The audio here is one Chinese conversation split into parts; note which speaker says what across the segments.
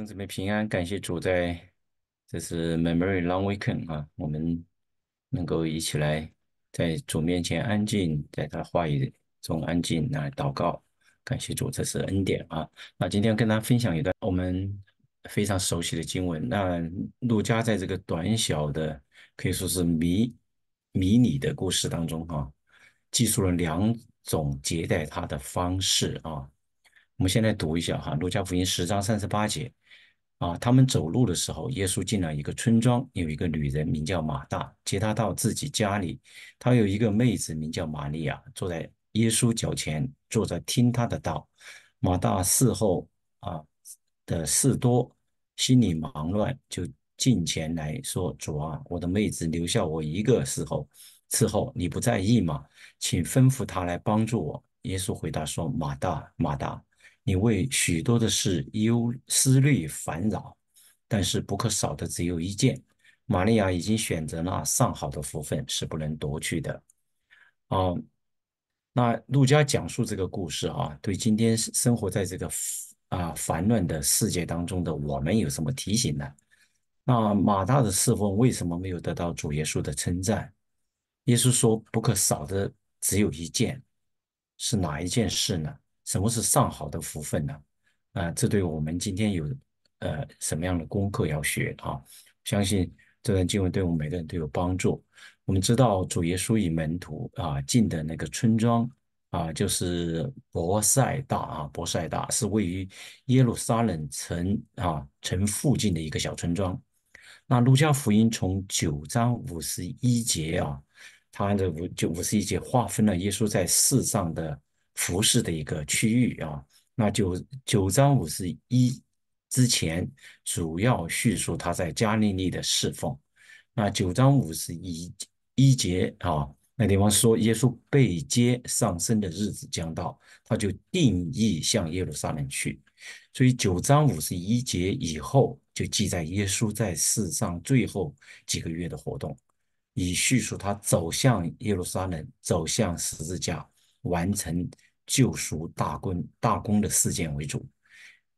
Speaker 1: 弟兄姊妹平安，感谢主在，这是 Memory Long Weekend 啊，我们能够一起来在主面前安静，在他话语中安静来祷告，感谢主，这是恩典啊。那今天跟大家分享一段我们非常熟悉的经文。那路加在这个短小的可以说是迷迷你的故事当中啊，记述了两种接待他的方式啊。我们先来读一下哈，《路加福音》十章三十八节。啊，他们走路的时候，耶稣进了一个村庄，有一个女人名叫马大，接他到自己家里。他有一个妹子名叫玛利亚，坐在耶稣脚前，坐着听他的道。马大事后啊的事多，心里忙乱，就进前来说：“主啊，我的妹子留下我一个伺候，伺候你不在意吗？请吩咐她来帮助我。”耶稣回答说：“马大，马大。”你为许多的事忧思虑烦扰，但是不可少的只有一件。玛利亚已经选择了上好的福分，是不能夺去的。啊，那路加讲述这个故事啊，对今天生活在这个啊烦乱的世界当中的我们有什么提醒呢？那马大的侍奉为什么没有得到主耶稣的称赞？耶稣说不可少的只有一件，是哪一件事呢？什么是上好的福分呢？啊，这对我们今天有呃什么样的功课要学啊？相信这段经文对我们每个人都有帮助。我们知道主耶稣与门徒啊进的那个村庄啊，就是博塞大啊，博塞大是位于耶路撒冷城啊城附近的一个小村庄。那路加福音从九章五十一节啊，他的五就五十一节划分了耶稣在世上的。服饰的一个区域啊，那九九章五十一之前主要叙述他在加利利的侍奉。那九章五十一一节啊，那地方说耶稣被接上升的日子将到，他就定义向耶路撒冷去。所以九章五十一节以后就记载耶稣在世上最后几个月的活动，以叙述他走向耶路撒冷、走向十字架。完成救赎大功大功的事件为主，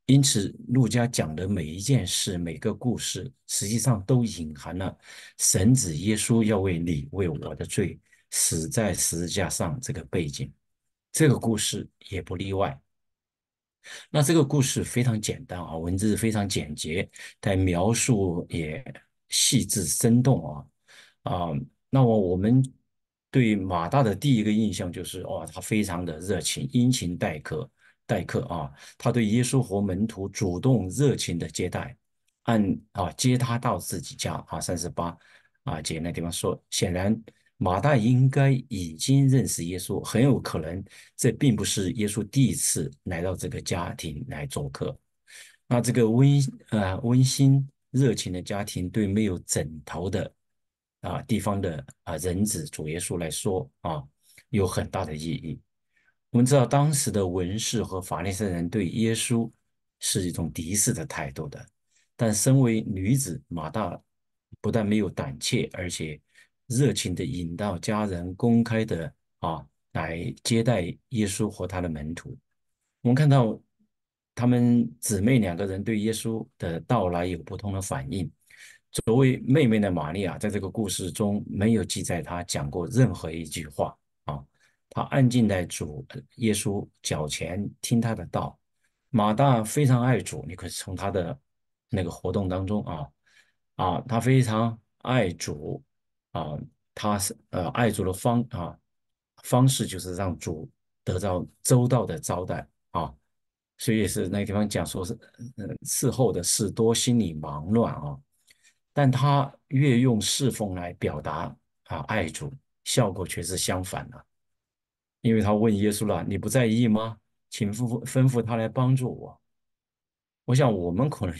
Speaker 1: 因此路加讲的每一件事、每个故事，实际上都隐含了神子耶稣要为你、为我的罪死在十字架上这个背景。这个故事也不例外。那这个故事非常简单啊，文字非常简洁，但描述也细致生动啊啊。那么我们。对马大的第一个印象就是，哦，他非常的热情，殷勤待客，待客啊，他对耶稣和门徒主动热情的接待，按啊接他到自己家啊，三十八啊节那地方说，显然马大应该已经认识耶稣，很有可能这并不是耶稣第一次来到这个家庭来做客。那这个温呃温馨热情的家庭，对没有枕头的。啊，地方的啊人子主耶稣来说啊，有很大的意义。我们知道当时的文士和法利赛人对耶稣是一种敌视的态度的，但身为女子马大不但没有胆怯，而且热情的引导家人公开的啊来接待耶稣和他的门徒。我们看到他们姊妹两个人对耶稣的到来有不同的反应。作为妹妹的玛利亚，在这个故事中没有记载她讲过任何一句话啊，她安静在主耶稣脚前听他的道。马大非常爱主，你可以从他的那个活动当中啊啊，他非常爱主啊，他是呃爱主的方啊方式就是让主得到周到的招待啊，所以是那个地方讲说是嗯伺候的事多，心里忙乱啊。但他越用侍奉来表达啊爱主，效果却是相反的。因为他问耶稣了：“你不在意吗？请吩吩咐他来帮助我。”我想我们可能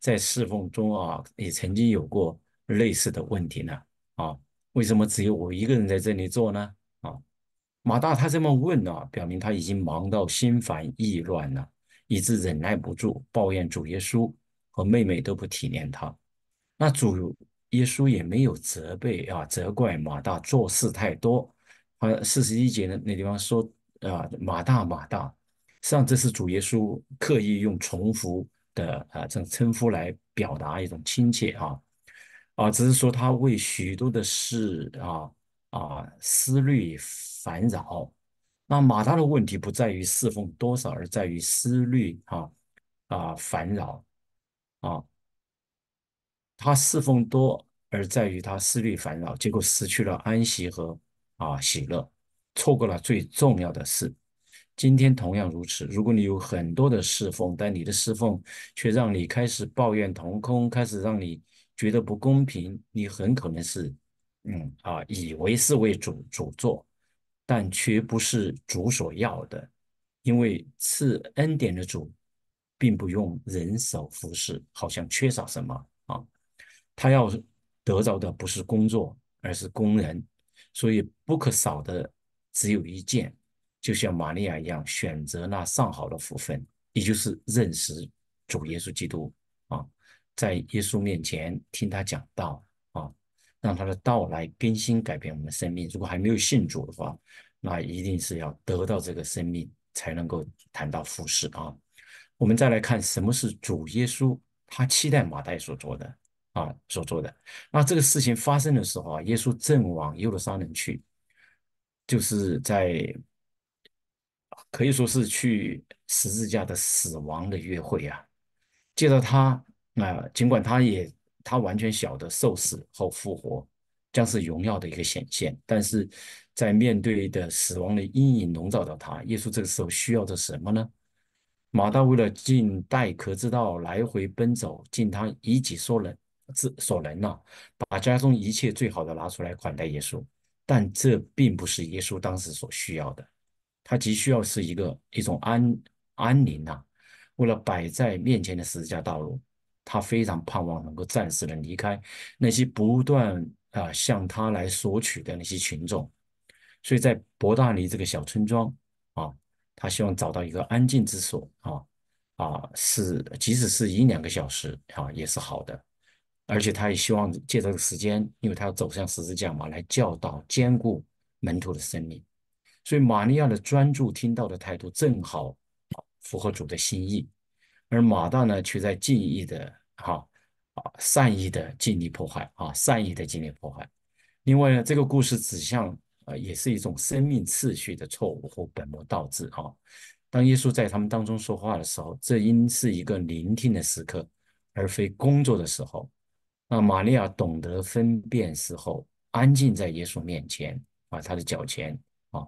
Speaker 1: 在侍奉中啊，也曾经有过类似的问题呢。啊，为什么只有我一个人在这里做呢？啊，马大他这么问呢，表明他已经忙到心烦意乱了，以致忍耐不住，抱怨主耶稣和妹妹都不体谅他。那主耶稣也没有责备啊，责怪马大做事太多。啊，四十一节呢，那地方说啊，马大马大，实际上这是主耶稣刻意用重复的啊这种称呼来表达一种亲切啊啊，只是说他为许多的事啊啊思虑烦扰。那马大的问题不在于侍奉多少，而在于思虑啊啊烦扰啊，他侍奉多，而在于他思虑烦扰，结果失去了安息和啊喜乐，错过了最重要的事。今天同样如此，如果你有很多的侍奉，但你的侍奉却让你开始抱怨同空，开始让你觉得不公平，你很可能是嗯啊以为是为主主做。但却不是主所要的，因为赐恩典的主，并不用人手服侍，好像缺少什么。他要得到的不是工作，而是工人，所以不可少的只有一件，就像玛利亚一样，选择那上好的福分，也就是认识主耶稣基督啊，在耶稣面前听他讲道啊。让他的道来更新改变我们的生命。如果还没有信主的话，那一定是要得到这个生命，才能够谈到服侍啊。我们再来看什么是主耶稣他期待马代所做的啊所做的。那这个事情发生的时候啊，耶稣正往耶路撒冷去，就是在可以说是去十字架的死亡的约会啊。接着他啊，尽管他也。他完全晓得受死后复活将是荣耀的一个显现，但是在面对的死亡的阴影笼罩着他，耶稣这个时候需要的什么呢？马大为了尽待客之道来回奔走，尽他以己所能之所能呐，把家中一切最好的拿出来款待耶稣，但这并不是耶稣当时所需要的，他急需要是一个一种安安宁呐，为了摆在面前的十字架道路。他非常盼望能够暂时的离开那些不断啊向他来索取的那些群众，所以在博大尼这个小村庄啊，他希望找到一个安静之所啊啊，是即使是一两个小时啊也是好的，而且他也希望借这个时间，因为他要走向十字架嘛，来教导兼顾门徒的生命，所以玛利亚的专注听到的态度正好符合主的心意。而马大呢，却在尽意的哈啊善意的尽力破坏啊善意的尽力破坏。另外呢，这个故事指向啊，也是一种生命次序的错误或本末倒置啊。当耶稣在他们当中说话的时候，这应是一个聆听的时刻，而非工作的时候。那玛利亚懂得分辨时候，安静在耶稣面前啊，他的脚前啊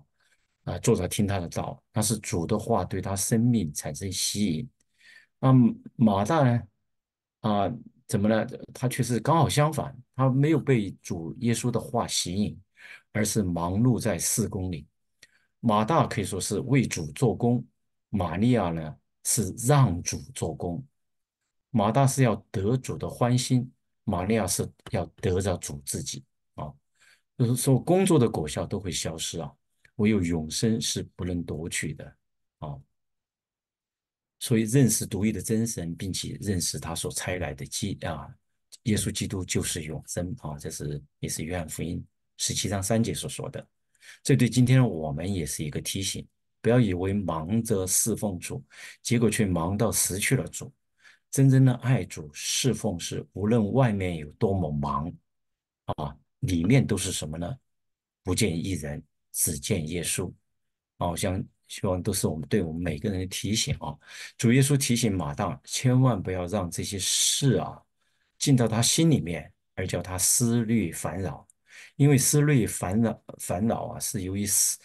Speaker 1: 啊，坐着听他的道，那是主的话对他生命产生吸引。那马大呢？啊，怎么呢？他却是刚好相反，他没有被主耶稣的话吸引，而是忙碌在事工里。马大可以说是为主做工，玛利亚呢是让主做工。马大是要得主的欢心，玛利亚是要得着主自己啊。就是说，工作的果效都会消失啊，唯有永生是不能夺取的啊。所以认识独一的真神，并且认识他所差来的基啊，耶稣基督就是永生啊，这是也是约翰福音十七章三节所说的。这对今天我们也是一个提醒：不要以为忙着侍奉主，结果却忙到失去了主。真正的爱主侍奉是无论外面有多么忙啊，里面都是什么呢？不见一人，只见耶稣。啊，我想。希望都是我们对我们每个人的提醒啊！主耶稣提醒马大，千万不要让这些事啊进到他心里面，而叫他思虑烦扰。因为思虑烦恼烦恼啊，是由于思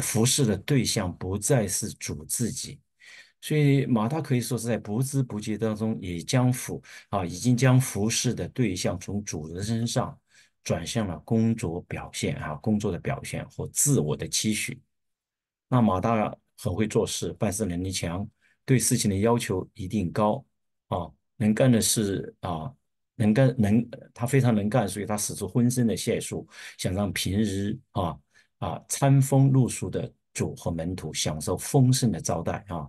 Speaker 1: 服侍的对象不再是主自己，所以马大可以说是在不知不觉当中，也将服啊，已经将服侍的对象从主人身上转向了工作表现啊，工作的表现或自我的期许。那马大很会做事，办事能力强，对事情的要求一定高啊，能干的事啊，能干能他非常能干，所以他使出浑身的解数，想让平日啊啊餐风露宿的主和门徒享受丰盛的招待啊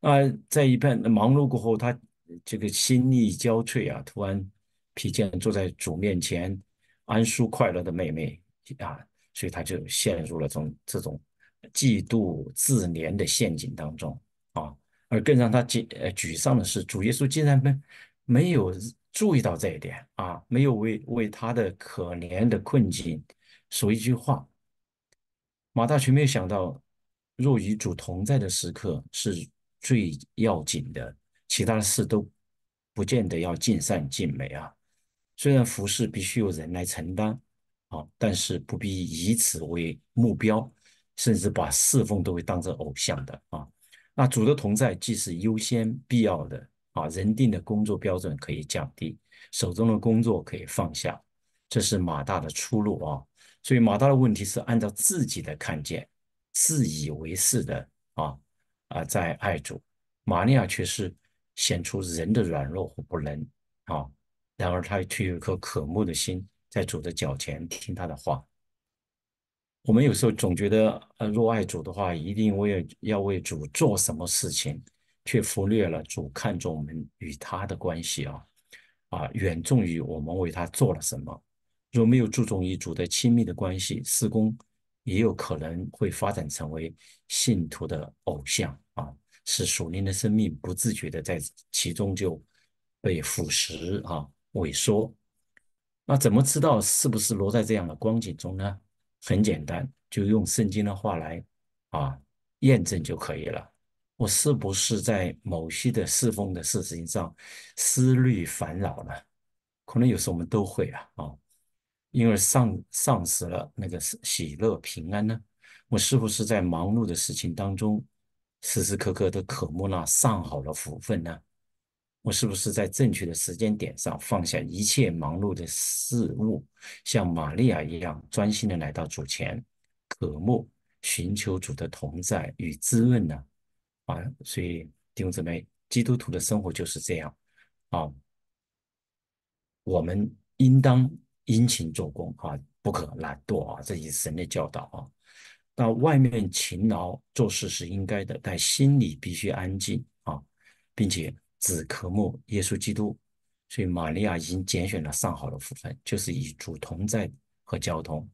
Speaker 1: 啊，在一片忙碌过后，他这个心力交瘁啊，突然疲倦坐在主面前安舒快乐的妹妹啊，所以他就陷入了这种这种。嫉妒自怜的陷阱当中啊，而更让他沮呃沮丧的是，主耶稣竟然没没有注意到这一点啊，没有为为他的可怜的困境说一句话。马大却没有想到，若与主同在的时刻是最要紧的，其他的事都不见得要尽善尽美啊。虽然服饰必须由人来承担，啊，但是不必以此为目标，甚至把侍奉都会当成偶像的啊。那主的同在既是优先必要的啊，人定的工作标准可以降低，手中的工作可以放下，这是马大的出路啊。所以马大的问题是按照自己的看见，自以为是的啊啊在爱主，玛利亚却是显出人的软弱和不能啊，然而他却有一颗渴慕的心，在主的脚前听他的话。我们有时候总觉得，呃，若爱主的话，一定为要为主做什么事情，却忽略了主看重我们与他的关系啊啊，远重于我们为他做了什么。若没有注重与主的亲密的关系，施工也有可能会发展成为信徒的偶像啊，使属灵的生命不自觉的在其中就被腐蚀啊、萎缩。那怎么知道是不是落在这样的光景中呢？很简单，就用圣经的话来啊验证就可以了。我是不是在某些的侍奉的事情上思虑烦扰呢？可能有时候我们都会啊啊。因而丧丧失了那个喜乐平安呢？我是不是在忙碌的事情当中，时时刻刻都渴慕那上好的福分呢？我是不是在正确的时间点上放下一切忙碌的事物，像玛利亚一样专心的来到主前，渴慕寻求主的同在与滋润呢？啊，所以弟兄姊妹，基督徒的生活就是这样啊，我们应当。殷勤做工啊，不可懒惰啊，这是神的教导啊。那外面勤劳做事是应该的，但心里必须安静啊，并且只渴慕耶稣基督。所以玛利亚已经拣选了上好的福分，就是与主同在和交通。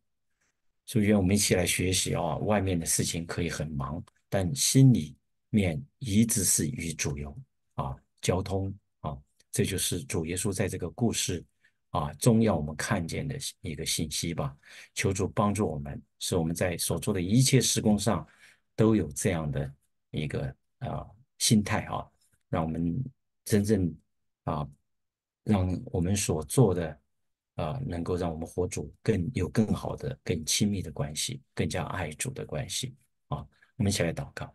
Speaker 1: 所以愿我们一起来学习啊，外面的事情可以很忙，但心里面一直是与主有啊交通啊，这就是主耶稣在这个故事。啊，重要我们看见的一个信息吧。求主帮助我们，使我们在所做的一切施工上都有这样的一个啊心态啊，让我们真正啊，让我们所做的啊，能够让我们活主更有更好的、更亲密的关系，更加爱主的关系啊。我们一起来祷告，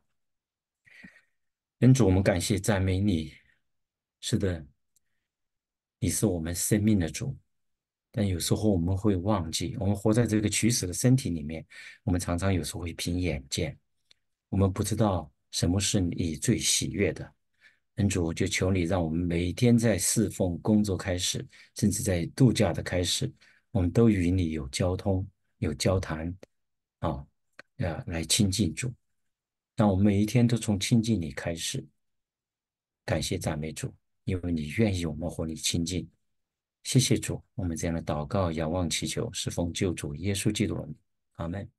Speaker 1: 恩主，我们感谢赞美你。是的。你是我们生命的主，但有时候我们会忘记，我们活在这个取死的身体里面，我们常常有时候会凭眼见，我们不知道什么是你最喜悦的。恩主，就求你让我们每一天在侍奉、工作开始，甚至在度假的开始，我们都与你有交通、有交谈，啊，啊，来亲近主。让我们每一天都从亲近你开始。感谢赞美主。因为你愿意我们和你亲近，谢谢主，我们这样的祷告、仰望、祈求，是奉救主耶稣基督的名，阿门。